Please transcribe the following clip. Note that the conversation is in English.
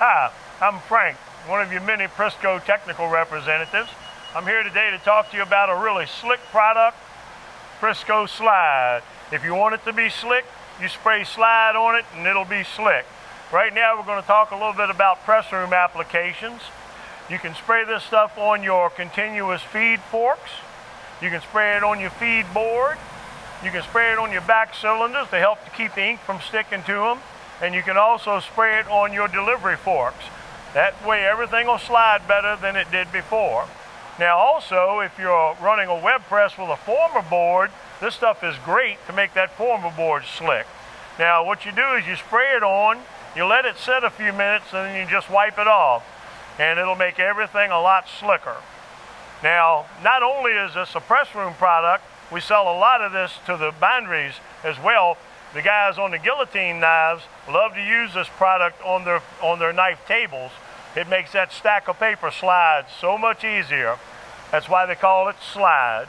Hi, I'm Frank, one of your many Prisco technical representatives. I'm here today to talk to you about a really slick product, Prisco Slide. If you want it to be slick, you spray Slide on it and it'll be slick. Right now we're going to talk a little bit about press room applications. You can spray this stuff on your continuous feed forks. You can spray it on your feed board. You can spray it on your back cylinders to help to keep the ink from sticking to them and you can also spray it on your delivery forks. That way everything will slide better than it did before. Now also, if you're running a web press with a former board, this stuff is great to make that former board slick. Now what you do is you spray it on, you let it sit a few minutes, and then you just wipe it off. And it'll make everything a lot slicker. Now, not only is this a press room product, we sell a lot of this to the binderies as well the guys on the guillotine knives love to use this product on their, on their knife tables. It makes that stack of paper slide so much easier. That's why they call it slide.